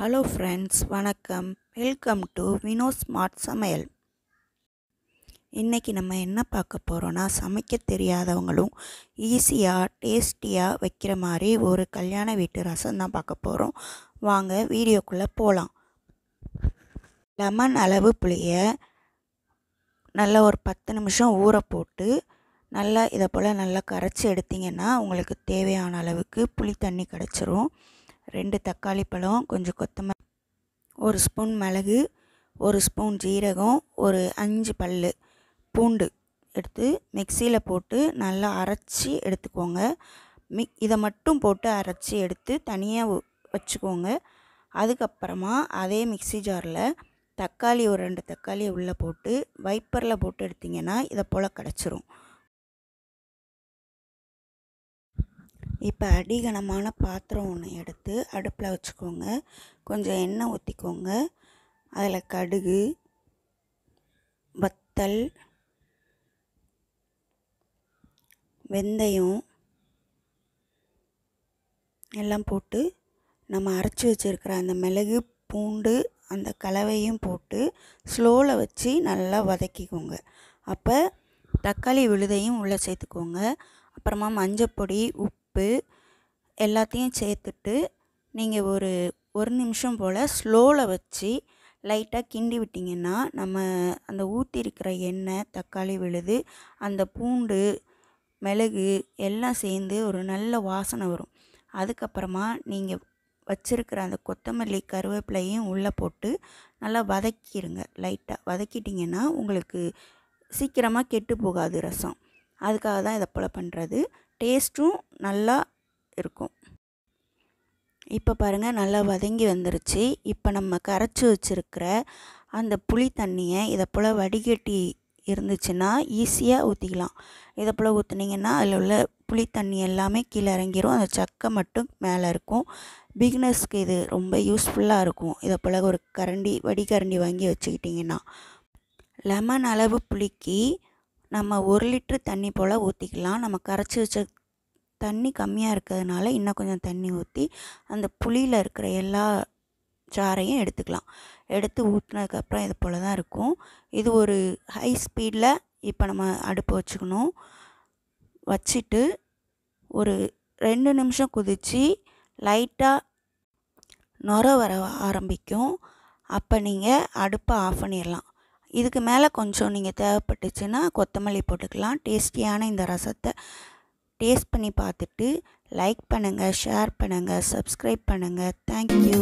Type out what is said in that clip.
Hello friends வணக்கம். Welcome to Vino smart Samayal இன்றைக்கி நம்ம என்ன பார்க்க போகிறோன்னா சமைக்க தெரியாதவங்களும் ஈஸியாக டேஸ்டியாக வைக்கிற மாதிரி ஒரு கல்யாண வீட்டு ரசம் தான் பார்க்க போகிறோம் வாங்க வீடியோக்குள்ளே போகலாம் லெமன் அளவு புளியை நல்லா ஒரு பத்து நிமிஷம் ஊற போட்டு நல்லா இதை போல் நல்லா கரைச்சி எடுத்திங்கன்னா உங்களுக்கு தேவையான அளவுக்கு புளி தண்ணி கிடச்சிரும் ரெண்டு தக்காளி பழம் கொஞ்சம் கொத்தமல்லி ஒரு ஸ்பூன் மிளகு ஒரு ஸ்பூன் ஜீரகம் ஒரு அஞ்சு பல் பூண்டு எடுத்து மிக்சியில் போட்டு நல்லா அரைச்சி எடுத்துக்கோங்க. மிக் இதை மட்டும் போட்டு அரைச்சி எடுத்து தனியாக வச்சுக்கோங்க. அதுக்கப்புறமா அதே மிக்சி ஜாரில் தக்காளி ஒரு ரெண்டு தக்காளியை உள்ளே போட்டு வைப்பரில் போட்டு எடுத்திங்கன்னா இதை போல் கிடச்சிரும். இப்போ அடிகனமான பாத்திரம் ஒன்று எடுத்து அடுப்பில் வச்சுக்கோங்க. கொஞ்சம் எண்ணெய் ஊற்றிக்கோங்க அதில் கடுகு வத்தல் வெந்தயம் எல்லாம் போட்டு நம்ம அரைச்சி வச்சுருக்கிற அந்த மிளகு பூண்டு அந்த கலவையும் போட்டு ஸ்லோவில் வச்சு நல்லா வதக்கிக்கோங்க. அப்போ தக்காளி விழுதையும் உள்ளே சேர்த்துக்கோங்க. அப்புறமா மஞ்சப்பொடி உப்பு உப்பு எல்லாத்தையும் சேர்த்துட்டு நீங்கள் ஒரு ஒரு நிமிஷம் போல் ஸ்லோவில் வச்சு லைட்டாக கிண்டி விட்டிங்கன்னா நம்ம அந்த ஊற்றிருக்கிற எண்ணெய் தக்காளி விழுது அந்த பூண்டு மிளகு எல்லாம் சேர்ந்து ஒரு நல்ல வாசனை வரும். அதுக்கப்புறமா நீங்கள் வச்சுருக்கிற அந்த கொத்தமல்லி கருவேப்பிலையும் உள்ளே போட்டு நல்லா வதக்கிடுங்க லைட்டாக வதக்கிட்டிங்கன்னா உங்களுக்கு சீக்கிரமாக கெட்டு போகாது ரசம். அதுக்காக தான் இதை போல் பண்ணுறது டேஸ்ட்டும் நல்லா இருக்கும். இப்போ பாருங்கள் நல்லா வதங்கி வந்துருச்சு. இப்போ நம்ம கரைச்சி வச்சுருக்கிற அந்த புளி தண்ணியை இதை போல் வடிகட்டி இருந்துச்சுன்னா ஈஸியாக ஊற்றிக்கலாம் இதை போல் ஊற்றுனீங்கன்னா அதில் உள்ள புளி தண்ணி எல்லாமே கீழே இறங்கிரும். அந்த சக்கை மட்டும் மேலே இருக்கும். பிகினர்ஸ்க்கு இது ரொம்ப யூஸ்ஃபுல்லாக இருக்கும். இதை போல் ஒரு கரண்டி வடிகரண்டி வாங்கி வச்சுக்கிட்டிங்கன்னா. லெமன் அளவு புளிக்கு நம்ம ஒரு லிட்ரு தண்ணி போல் ஊற்றிக்கலாம் நம்ம கரைச்சி வச்ச தண்ணி கம்மியாக இருக்கிறதுனால இன்னும் கொஞ்சம் தண்ணி ஊற்றி அந்த புளியில் இருக்கிற எல்லா சாரையும் எடுத்துக்கலாம். எடுத்து ஊற்றினதுக்கப்புறம் இது போல் தான் இருக்கும். இது ஒரு ஹை ஸ்பீடில் இப்போ நம்ம அடுப்பு வச்சுக்கணும். வச்சுட்டு ஒரு ரெண்டு நிமிஷம் குதித்து லைட்டாக நுர வர ஆரம்பிக்கும். அப்போ நீங்கள் அடுப்பை ஆஃப் பண்ணிடலாம். இதுக்கு மேலே கொஞ்சம் நீங்கள் தேவைப்பட்டுச்சுன்னா கொத்தமல்லி போட்டுக்கலாம். டேஸ்டியான இந்த ரசத்தை டேஸ்ட் பண்ணி பார்த்துட்டு லைக் பண்ணுங்கள் ஷேர் பண்ணுங்கள் சப்ஸ்கிரைப் பண்ணுங்கள் தேங்க்யூ